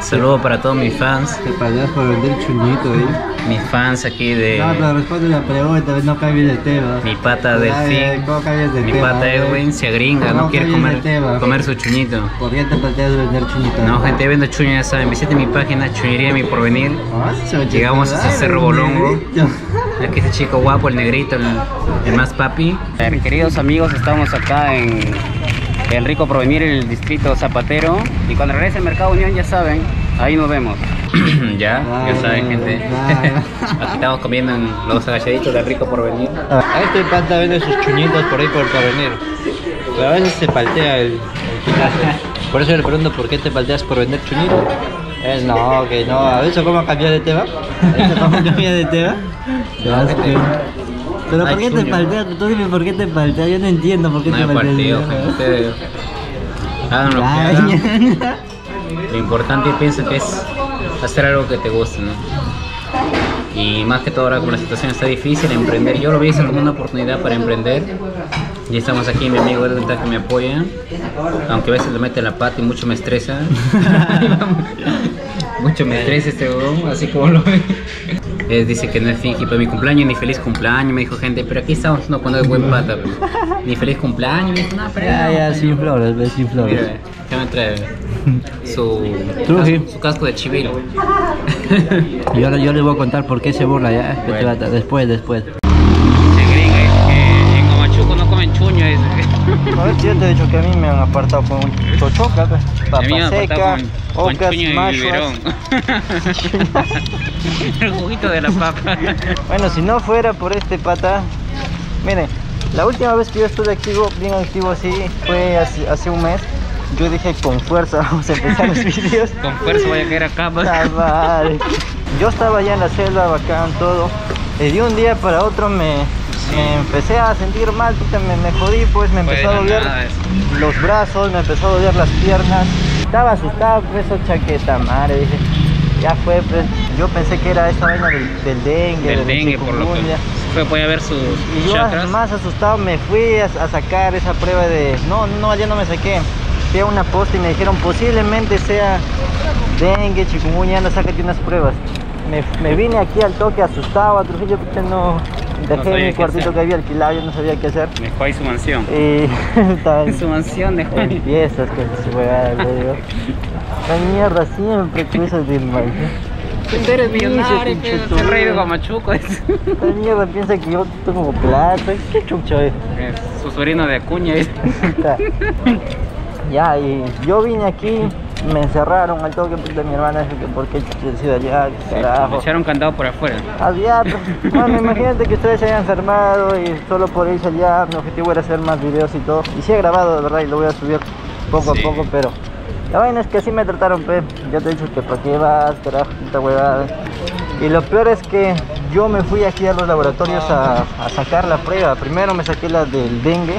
Saludo para todos mis fans, Te paldeas por vender chuñito ahí. mis fans aquí de No, pero responde la pregunta, no cambies de tema. mi pata. ¿Cómo cambias de Mi tema? pata eh? Edwin se agringa, no ¿Cómo quiere comer, comer su chuñito. ¿Por qué te planteas vender chuñito? No, gente, vendo chuño, ya saben, visiten mi página, chuñería mi porvenir. Ah, Llegamos hasta Cerro Bolongo. Aquí este chico guapo, el negrito, el, el más papi. queridos amigos, estamos acá en el rico porvenir, el distrito zapatero. Y cuando regrese el mercado Unión, ya saben, ahí nos vemos. ya, ya Ah, saben, gente. ah. Aquí estamos comiendo en los agachaditos del rico porvenir. A este pata vende sus chuñitos por ahí por el porvenir. Pero a veces se paltea el, el. Por eso le pregunto por qué te palteas por vender chuñitos. Es no, que no. A veces cómo cambiar de tema. ¿A veces cómo cambiar de tema? Pero ¿por qué te chuño. palteas? Tú dime por qué te palteas. Yo no entiendo por qué No te hay palteas. partido, gente. Hagan lo que hagan. Lo importante pienso que es hacer algo que te guste, ¿no? Y más que todo ahora como la situación está difícil, emprender. Yo lo vi como una oportunidad para emprender. Y estamos aquí, mi amigo Edwin que me apoya. Aunque a veces le mete la pata y mucho me estresa. mucho me estresa este huevón, así como lo ve. Él dice que no es fingi para mi cumpleaños ni feliz cumpleaños, me dijo gente, pero aquí estamos no cuando es buen pata. pues. Ni feliz cumpleaños, me dijo, no, pero Ya, ya, sin no". flores, ves, sin flores. Mira, ¿qué me trae? Su, casco, su casco de chivilo. Yo, yo les voy a contar por qué se burla ya. Bueno. Después, después. Yo te he dicho que a mí me han apartado con chochoca, me papa seca, ocas, biberón. El juguito de la papa. Bueno, si no fuera por este pata, miren, la última vez que yo estuve activo, bien activo así, fue hace, hace un mes. Yo dije con fuerza, vamos a empezar los vídeos. Con fuerza voy a caer acá. Yo estaba allá en la selva, bacán, todo. Y de un día para otro me, me empecé a sentir mal, me, me jodí, pues me empezó a doler los brazos, me empezó a doler las piernas. Estaba asustado, pues, esa chaqueta, madre, dije, ya fue, pues. Yo pensé que era esa vaina del, del dengue, Del dengue, por lo que fue, podía ver sus Y yo chakras. más asustado me fui a, a sacar esa prueba de... No, no, ya no me saqué. Fui a una posta y me dijeron posiblemente sea dengue, chikungunya, anda, sácate unas pruebas. Me, me vine aquí al toque asustado, a Trujillo, no... Dejé sabía mi cuartito que había alquilado, yo no sabía qué hacer. Dejó ahí su mansión. Y estaba en, Su mansión dejó ahí. empiezas con sus huevadas, le digo. La mierda siempre cosas del mal. Eres millonario, el rey de tú. Guamachuco. Es La mierda piensa que yo tengo plata, qué chucho es. su sobrino de Acuña. es. Ya, y yo vine aquí, me encerraron al toque puta, mi hermana dijo que por qué chucha he sido allá, qué Le carajo. echaron candado por afuera. Había, pues, bueno, imagínate que ustedes se hayan enfermado y solo por irse allá, mi objetivo era hacer más videos y todo. Y sí he grabado, de verdad, y lo voy a subir poco Sí. a poco, pero la vaina es que así me trataron, pe. Yo te he dicho que para qué vas, carajo, puta huevada. Y lo peor es que yo me fui aquí a los laboratorios a, a sacar la prueba. Primero me saqué la del dengue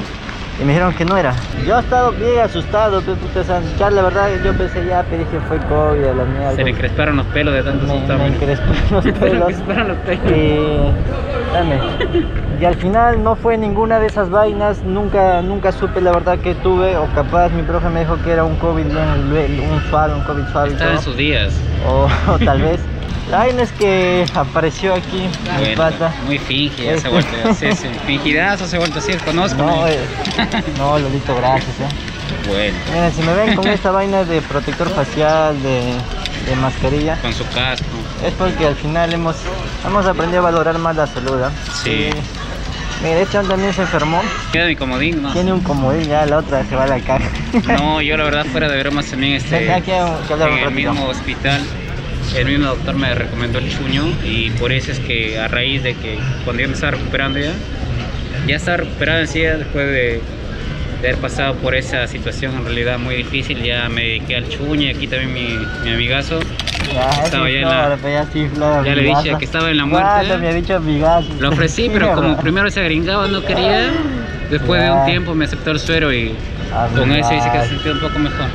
y me dijeron que no era. Yo he estado bien asustado, pe, puta, o sea, ya la verdad yo pensé ya, pero dije fue COVID la mierda. Se le cresparon los pelos de tanto me, me asustarme. encresparon los pelos. cresparon los pelos. Y, dame. y al final no fue ninguna de esas vainas, nunca, nunca supe la verdad que tuve, o capaz mi profe me dijo que era un COVID bien, un suave, un COVID suave Estaba en sus días. o, o tal vez. La vaina es que apareció aquí mi Bueno, pata. muy fingi, ya se ha Este. vuelto así, sí. Fingidazo se ha vuelto así, conozco. No, ¿no? eh, no, Lolito, gracias. Eh. Bueno, Miren, si me ven con esta vaina de protector facial, de, de mascarilla, con su casco. es porque al final hemos, hemos aprendido a valorar más la salud. ¿ah? Sí. Mira, este también se enfermó. Queda mi comodín, ¿no? Tiene un comodín, ya la otra se va a la caja. No, yo la verdad fuera de bromas también este, aquí en el mismo hospital, el mismo doctor me recomendó el chuño y por eso es que a raíz de que cuando yo me estaba recuperando ya, ya estaba recuperado en sí después de, de haber pasado por esa situación en realidad muy difícil, ya me dediqué al chuño y aquí también mi, mi amigazo. Ya, Estaba ya en flor, la- ya sí, flor, ya le dije que estaba en la muerte. ¿Cuánto me ha dicho amigazo? Lo ofrecí, pero como primero se agringaba, no quería. Después de un tiempo me aceptó el suero y con eso dice que se sintió un poco mejor.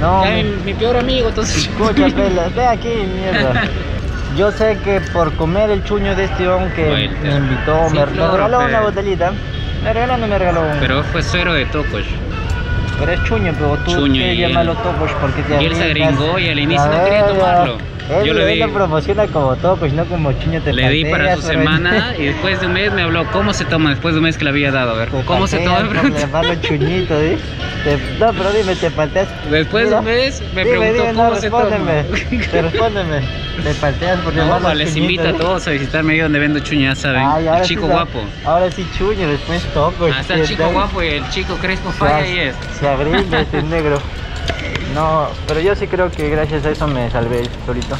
No, Ya me- mi, mi peor amigo, entonces. escucha, pela, ve aquí, mierda. Yo sé que por comer el chuño de este hombre que me invitó, sí, me, me claro, regaló pero- una botellita. Me regaló, no me regaló un. Pero fue suero de tocos. Pero es chuño, pero tú Chuño, te y llamas él- lo tocos porque te y él se agringó y al inicio no quería tomarlo. Él, Yo le él di- lo promociona como tocos, no como chuño te Le di para su semana y después de un mes me habló cómo se toma, después de un mes que le había dado. A ver, Te ¿cómo se toma? llamarlo chuñito, ¿sí? Te- no, pero dime, te pateas. Después de un mes me dime, preguntó dime, cómo no, se toma. respóndeme. Te respóndeme. Te pateas por No, llamarlo les chuñito, invito a ¿sí? todos a visitarme ahí donde vendo chuño, ya saben. Ay, el chico guapo. Ahora sí chuño, después tocos. Ah, está el sí, chico guapo y el chico Crespo falla y es. Se agrinda este negro. No, pero yo sí creo que gracias a eso me salvé solito.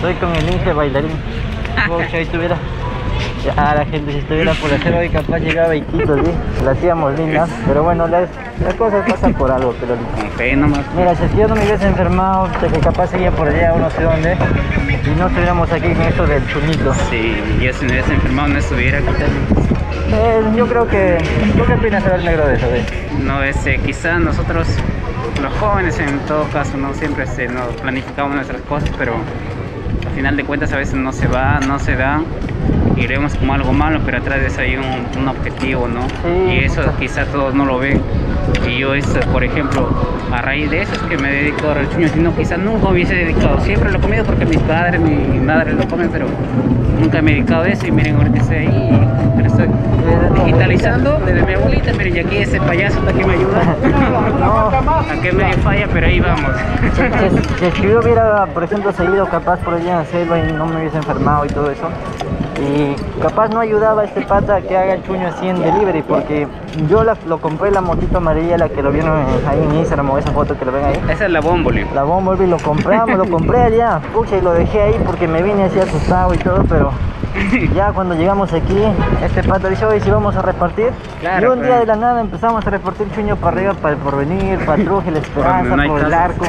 Soy con el Inge bailarín. Ahí estuviera. Ah, la gente si estuviera por hacer hoy capaz llegaba y quito, ¿sí? La hacíamos linda. Pero bueno, las, las cosas pasan por algo, pero Con fe nomás. Mira, si es que yo no me hubiese enfermado, de que capaz seguía por allá o no sé dónde, y no estuviéramos aquí en esto del chunito. Si yo se me hubiese enfermado no estuviera aquí. Eh, yo creo que... ¿Tú qué opinas del negro de eso? de? No, este, quizás nosotros, los jóvenes en todo caso, no siempre este, nos planificamos nuestras cosas, pero al final de cuentas a veces no se va, no se da y vemos como algo malo, pero atrás de eso hay un, un objetivo, ¿no? Sí. Y eso quizás todos no lo ven. Y yo, eso, por ejemplo, a raíz de eso es que me dedico al chuño, si no, quizás nunca hubiese dedicado. Siempre lo he comido porque mis padres, mi madre lo comen, pero nunca me he dedicado a eso y miren, ahorita estoy ahí, pero estoy digitalizando desde mi abuelita, miren, y aquí ese payaso está que me ayuda. No. Aunque medio falla, pero ahí vamos. Si, si yo hubiera, por ejemplo, seguido capaz por allá en la selva y no me hubiese enfermado y todo eso, y capaz no ayudaba a este pata a que haga el chuño así en delivery, porque yo la- lo compré la motito amarilla, la que lo vieron ahí en Instagram o esa foto que lo ven ahí. Esa es la Bumblebee. La Bumblebee lo compramos, lo compré allá, pucha, y lo dejé ahí porque me vine así asustado y todo, pero ya cuando llegamos aquí, este pata dice, oye, si vamos a repartir. Claro, y un día pero- de la nada empezamos a repartir chuño para arriba, para el porvenir, para Trujillo, la esperanza, por el arco,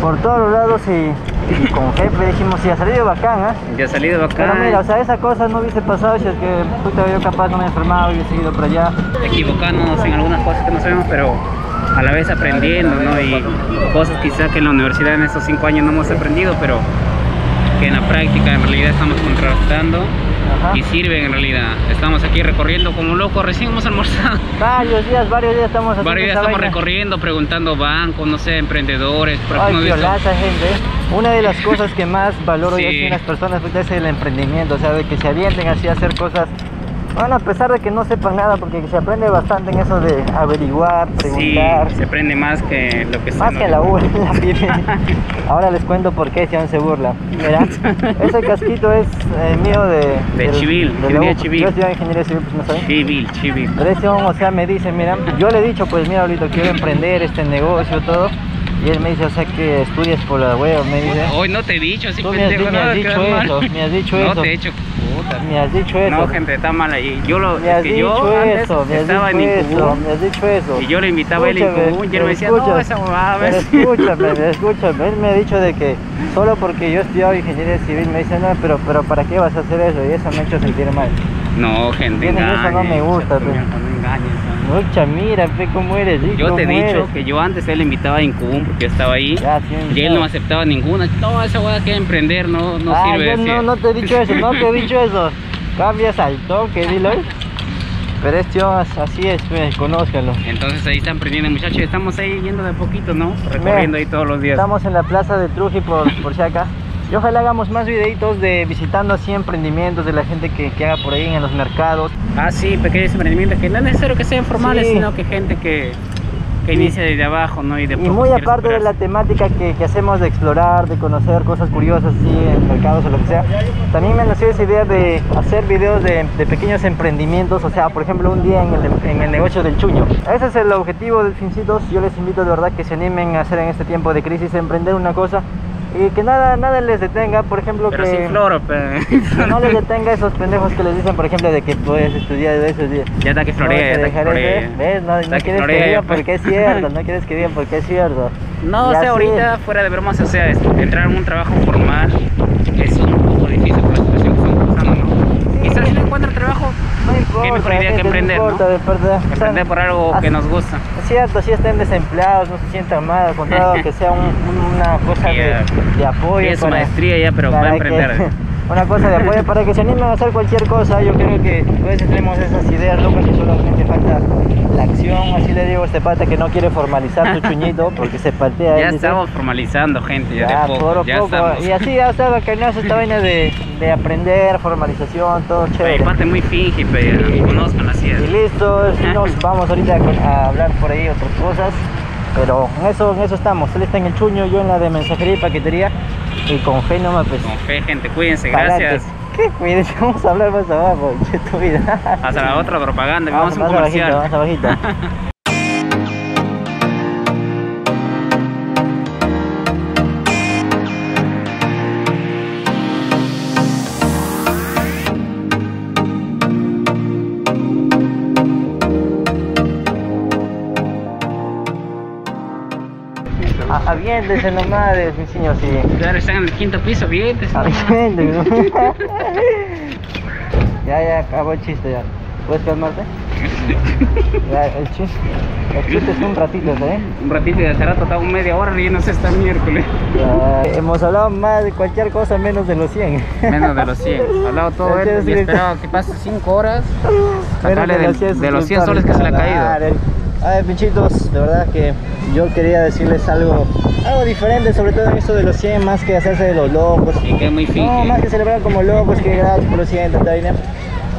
por todos los lados y, y con jefe dijimos, sí, ha salido bacán, ¿ah? Ya salí de Pero mira, o sea, esa cosa no hubiese pasado si es que puta, yo capaz no me he enfermado y hubiese seguido por allá. equivocándonos en algunas cosas que no sabemos, pero a la vez aprendiendo, ¿no? Y cosas quizás que en la universidad en estos cinco años no hemos aprendido, pero que en la práctica en realidad estamos contrastando Ajá. y sirven en realidad. Estamos aquí recorriendo como locos, recién hemos almorzado. Varios días, varios días estamos haciendo Varios días estamos vaina. recorriendo, preguntando bancos, no sé, emprendedores, por Ay, violaza, gente. Una de las cosas que más valoro yo Sí. así en las personas es el emprendimiento, o sea, de que se avienten así a hacer cosas. Bueno, a pesar de que no sepan nada, porque se aprende bastante en eso de averiguar, Sí, preguntar. se aprende más que lo que se Más que la U, la pyme. Ahora les cuento por qué si aún se burla. Mira, ese casquito es eh, mío de... De del- civil, de ingeniería U. civil. Yo estudié ingeniería civil, pues no saben. Chivil, chivil. Pero ese hombre, o sea, me dice, mira, yo le he dicho, pues mira, ahorita quiero emprender este negocio, todo. Y él me dice, o sea, que estudias por la web, me dice. Hoy no te he dicho, así Tú me has, pendejo, di- me has dicho eso, me has dicho No eso. te he hecho puta. Me has dicho eso. No, gente, está mal ahí. Yo lo, me has que dicho yo eso, estaba en dicho eso, Incubú me has dicho eso. y yo le invitaba a él y él me decía, no, esa ¿ves? escúchame, escúchame, él me ha dicho de que solo porque yo he estudiado ingeniería civil me dice, no, pero, pero ¿para qué vas a hacer eso? Y eso me ha hecho sentir mal. No, gente, eso, no me gusta, Mucha, mira, ve cómo eres, Yo te he dicho eres. que yo antes él le invitaba a Incubú porque yo estaba ahí Ya, sí, y él ya. no aceptaba ninguna. No, esa hueá que emprender no, no ah, sirve. yo no, no te he dicho eso, no te he dicho eso. Cambias al toque, dilo. Pero este así es, pues, conózcalo. Entonces ahí están aprendiendo muchachos, estamos ahí yendo de poquito, ¿no? Recorriendo ahí todos los días. Estamos en la plaza de Truji por, por si acá. Y ojalá hagamos más videitos de visitando así emprendimientos de la gente que, que haga por ahí en los mercados. Ah, sí, pequeños emprendimientos que no es necesario que sean formales, Sí. sino que gente que, que inicia desde abajo, ¿no? Y, de Y muy aparte de la temática que, que hacemos de explorar, de conocer cosas curiosas así en mercados o lo que sea, también me nació esa idea de hacer videos de, de pequeños emprendimientos, o sea, por ejemplo, un día en el, en el negocio del chuño. Ese es el objetivo del Fincitos. Yo les invito de verdad que se animen a hacer en este tiempo de crisis, emprender una cosa y que nada, nada les detenga, por ejemplo, Pero que... sin floro, pe. Que no les detenga esos pendejos que les dicen, por ejemplo, de que puedes estudiar de eso. de- Ya está que no, florea, hay ya está que florea. ¿Ves? No, no quieres que florea, diga pues. porque es cierto, no quieres que digan porque es cierto. No, o Y sea, así- ahorita fuera de bromas, o sea, entrar en un trabajo formal es un poco difícil por la situación que estamos pasando, ¿no? Quizás si no encuentra trabajo, No importa, qué mejor idea que emprender, no ¿no? importa, de verdad. Emprender por algo que así- nos gusta. Es cierto, si estén desempleados, no se sientan mal, al contrario, que sea un- un- una cosa de, de apoyo. Y es para- maestría ya, pero va a que- emprender. una cosa de apoyo para que se animen a hacer cualquier cosa. Yo creo que a veces tenemos esas ideas locas y solamente falta la acción así le digo a este pata que no quiere formalizar su chuñito porque se patea. Ya él dice, estamos formalizando, gente, ya, Ya, de poco. poco a ya poco. estamos. Y así ya está bacanazo esta vaina de, de aprender, formalización, todo chévere. parte muy finge, pero conozcan así. Y listo, nos vamos ahorita a hablar por ahí otras cosas. Pero en eso, en eso estamos. Él está en el chuño, yo en la de mensajería y paquetería. Y con fe nomás pues. Con fe, gente, cuídense, gracias. ¿Qué? Cuídense, vamos a hablar más abajo, che, tu vida. Hasta la otra propaganda, vamos a un más abajito, comercial. más abajito. Aviéntese nomás, mis niños, sí. Claro, están en el quinto piso, bien. Aviéntese. ya, ya, acabó el chiste ya. ¿Puedes calmarte? Ya, el chiste. El chiste es un ratito, ¿eh? Un ratito y hace rato, estaba media hora riéndose esta miércoles. Ya, hemos hablado más de cualquier cosa menos de los 100. Menos de los 100. Hablado todo tienes y esperaba que pase 5 horas. Sacarle de, de los 100 soles que se le ha caído. caído. A ver, pinchitos, de verdad que yo quería decirles algo, algo diferente, sobre todo en esto de los 100, más que hacerse de los locos. Y que muy finge. No, más que celebrar como locos, que gracias por los 100, tanta vaina.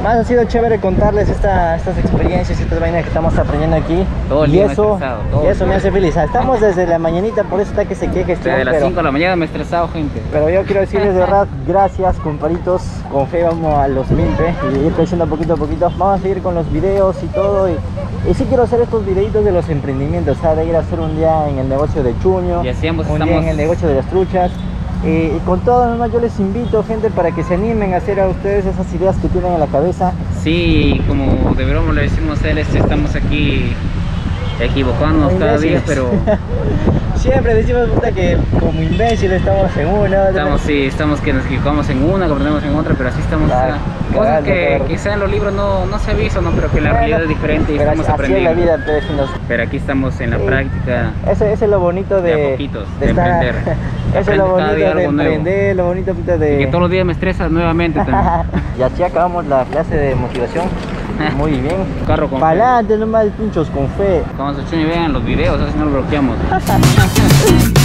Más ha sido chévere contarles esta- estas experiencias, estas vainas que estamos aprendiendo aquí. Todo y eso, estresado, todo y eso me hace feliz. Estamos desde la mañanita, por eso está que se queje este Desde las pero- 5 de la mañana me he estresado, gente. pero yo quiero decirles de verdad, gracias comparitos, con fe vamos a los 1000 pe, y ir creciendo poquito a poquito, vamos a seguir con los videos y todo, y, y sí quiero hacer estos videitos de los emprendimientos, o sea, de ir a hacer un día en el negocio de Chuño, Y así ambos un día en el negocio de las truchas, y, y con todo nomás yo les invito gente para que se animen a hacer a ustedes esas ideas que tienen en la cabeza, Sí, como de broma le decimos a él, estamos aquí equivocándonos cada día, pero Siempre decimos puta que como imbéciles estamos en una, estamos, sí, estamos que nos equivocamos en una, que aprendemos en otra, pero así estamos. Claro, cosas que cagando. quizá en los libros no, no se avisa, ¿no? pero que la Bueno, realidad es diferente y estamos así es aprendiendo. la vida, pues, y nos- Pero aquí estamos en la Sí. práctica. Ese, ese es lo bonito de, De poquitos, de estar- emprender. Ese es lo bonito de nuevo. emprender, lo bonito puta, de... Y que todos los días me estresas nuevamente también. y así acabamos la clase de motivación. Muy bien. Carro con Pa'lante nomás, pinchos con fe. Como se chuño, vean los videos, así no lo bloqueamos.